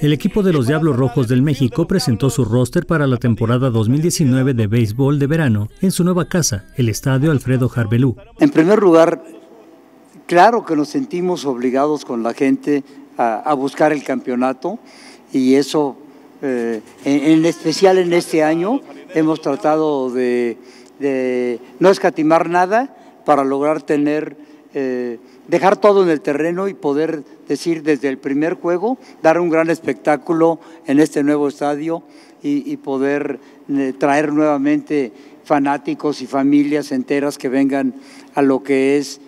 El equipo de los Diablos Rojos del México presentó su roster para la temporada 2019 de béisbol de verano en su nueva casa, el Estadio Alfredo Jarbelú. En primer lugar, claro que nos sentimos obligados con la gente a, buscar el campeonato y eso, eh, en, especial en este año, hemos tratado de, no escatimar nada para lograr tener, eh, dejar todo en el terreno y poder decir desde el primer juego, dar un gran espectáculo en este nuevo estadio y, poder eh, traer nuevamente fanáticos y familias enteras que vengan a lo que es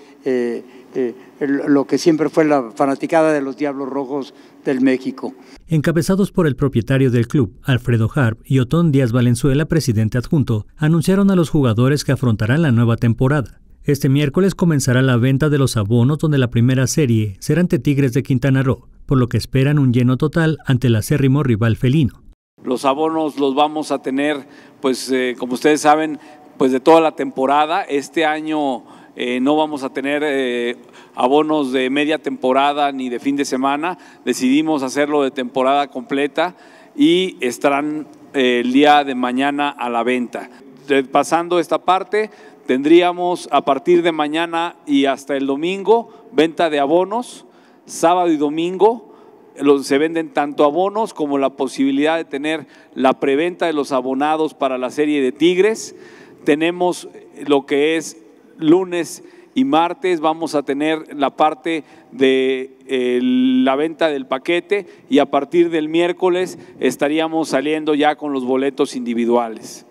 lo que siempre fue la fanaticada de los Diablos Rojos del México. Encabezados por el propietario del club, Alfredo Harp, y Otón Díaz Valenzuela, presidente adjunto, anunciaron a los jugadores que afrontarán la nueva temporada. Este miércoles comenzará la venta de los abonos donde la primera serie será ante Tigres de Quintana Roo, por lo que esperan un lleno total ante el acérrimo rival felino. Los abonos los vamos a tener, pues eh, como ustedes saben, pues de toda la temporada. Este año eh, no vamos a tener eh, abonos de media temporada ni de fin de semana, decidimos hacerlo de temporada completa y estarán el día de mañana a la venta. Pasando esta parte, tendríamos a partir de mañana y hasta el domingo venta de abonos, sábado y domingo. Se venden tanto abonos como la posibilidad de tener la preventa de los abonados para la serie de Tigres. Tenemos lo que es lunes y martes vamos a tener la parte de la venta del paquete y a partir del miércoles estaríamos saliendo ya con los boletos individuales.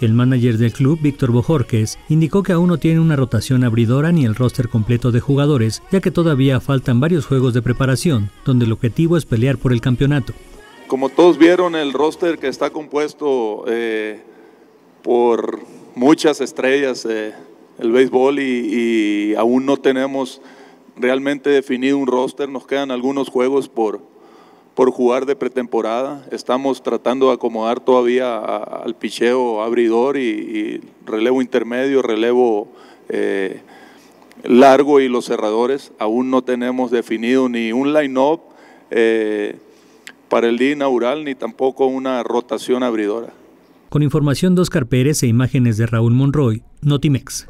El manager del club, Víctor Bojorques, indicó que aún no tiene una rotación abridora ni el roster completo de jugadores, ya que todavía faltan varios juegos de preparación, donde el objetivo es pelear por el campeonato. Como todos vieron, el roster que está compuesto eh, por muchas estrellas eh, el béisbol y, aún no tenemos realmente definido un roster, nos quedan algunos juegos por, por jugar de pretemporada, estamos tratando de acomodar todavía al picheo abridor y, relevo intermedio, relevo eh, largo y los cerradores, aún no tenemos definido ni un line-up eh, para el día inaugural ni tampoco una rotación abridora. Con información de Oscar Pérez e imágenes de Raúl Monroy, Notimex.